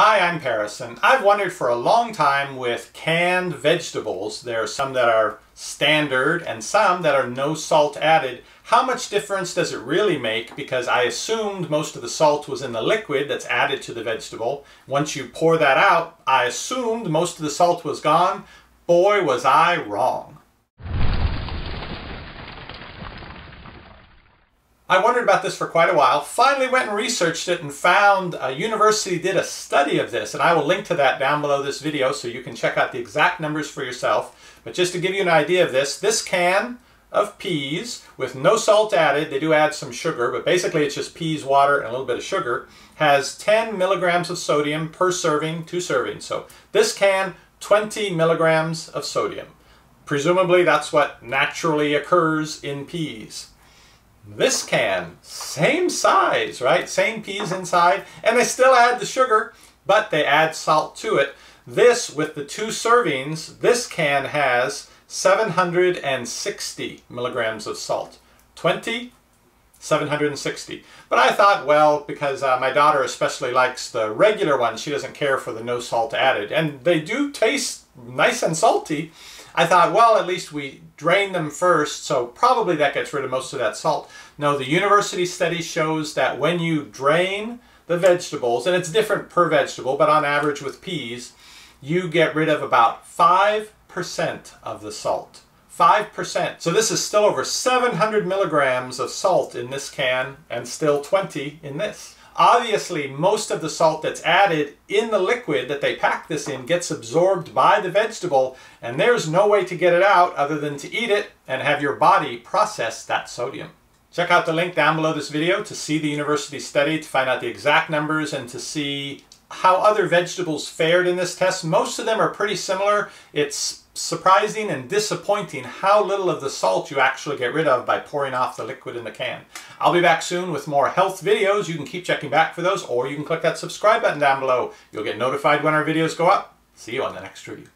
Hi, I'm Paris, and I've wondered for a long time with canned vegetables, there are some that are standard and some that are no salt added, how much difference does it really make? Because I assumed most of the salt was in the liquid that's added to the vegetable. Once you pour that out, I assumed most of the salt was gone. Boy, was I wrong. I wondered about this for quite a while, finally went and researched it and found a university did a study of this, and I will link to that down below this video so you can check out the exact numbers for yourself. But just to give you an idea of this, this can of peas with no salt added, they do add some sugar, but basically it's just peas, water, and a little bit of sugar, has 10 milligrams of sodium per serving, two servings. So this can, 20 milligrams of sodium. Presumably that's what naturally occurs in peas. This can, same size, right? Same peas inside, and they still add the sugar, but they add salt to it. This, with the two servings, this can has 760 milligrams of salt. 20, 760. But I thought, well, because uh, my daughter especially likes the regular one, she doesn't care for the no salt added. And they do taste nice and salty, I thought, well, at least we drain them first, so probably that gets rid of most of that salt. No, the university study shows that when you drain the vegetables, and it's different per vegetable, but on average with peas, you get rid of about 5% of the salt. 5%. So this is still over 700 milligrams of salt in this can and still 20 in this. Obviously, most of the salt that's added in the liquid that they pack this in gets absorbed by the vegetable, and there's no way to get it out other than to eat it and have your body process that sodium. Check out the link down below this video to see the university study, to find out the exact numbers, and to see how other vegetables fared in this test. Most of them are pretty similar. It's surprising and disappointing how little of the salt you actually get rid of by pouring off the liquid in the can. I'll be back soon with more health videos. You can keep checking back for those or you can click that subscribe button down below. You'll get notified when our videos go up. See you on the next review.